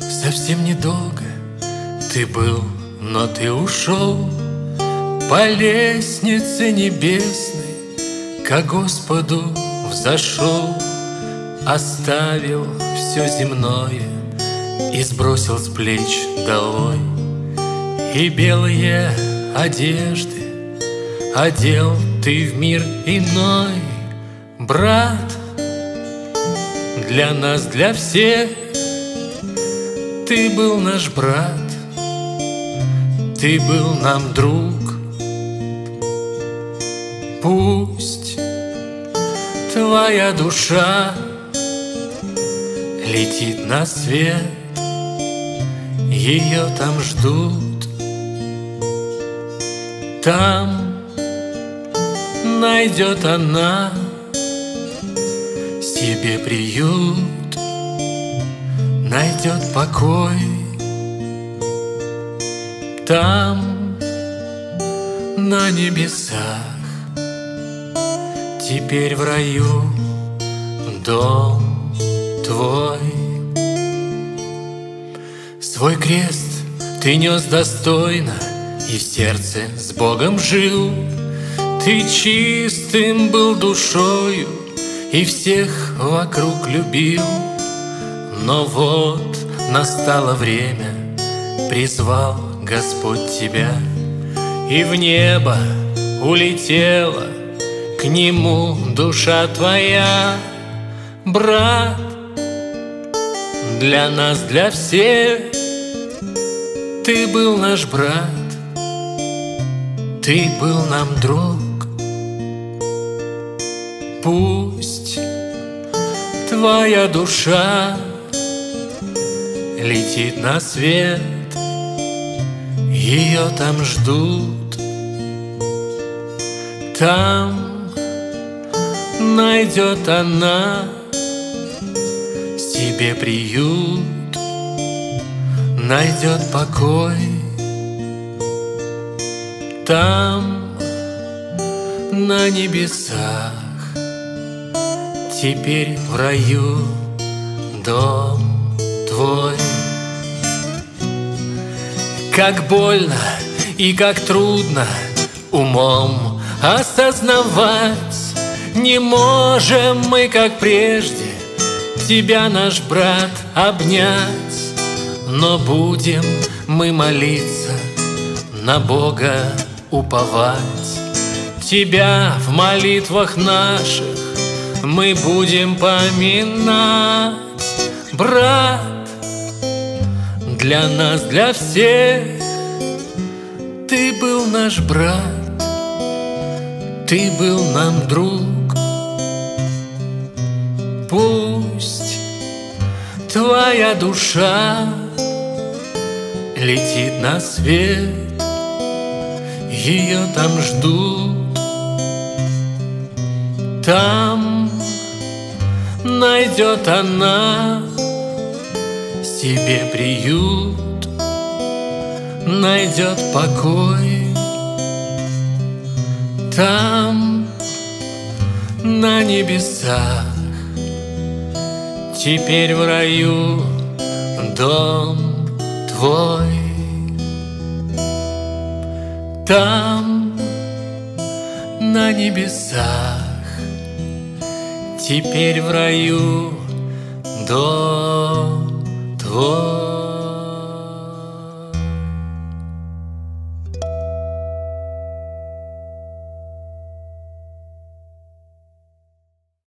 совсем недолго Ты был, но ты ушел По лестнице небесной К Господу взошел Оставил все земное И сбросил с плеч долой. И белые одежды Одел ты в мир иной Брат, для нас, для всех Ты был наш брат Ты был нам друг. Пусть твоя душа Летит на свет Ее там ждут. Там найдет она себе приют, найдет покой. Там, на небесах, теперь в раю дом твой. Свой крест ты нес достойно и в сердце с Богом жил. Ты чистым был душою, и всех вокруг любил. Но вот настало время, призвал Господь тебя, и в небо улетела к Нему душа твоя, брат. Для нас, для всех ты был наш брат, ты был нам друг. Пусть твоя душа летит на свет, ее там ждут. Там найдет она себе приют, найдет покой. Там на небесах Теперь в раю дом твой Как больно и как трудно умом осознавать. Не можем мы, как прежде, тебя, наш брат, обнять. Но будем мы молиться, на Бога уповать. Тебя в молитвах наших мы будем поминать, брат, для нас, для всех. Ты был наш брат, ты был нам друг. Пусть твоя душа летит на свет, ее там ждут. Там найдет она себе приют, найдет покой. Там на небесах теперь в раю дом твой. Там на небесах Теперь в раю дом твой.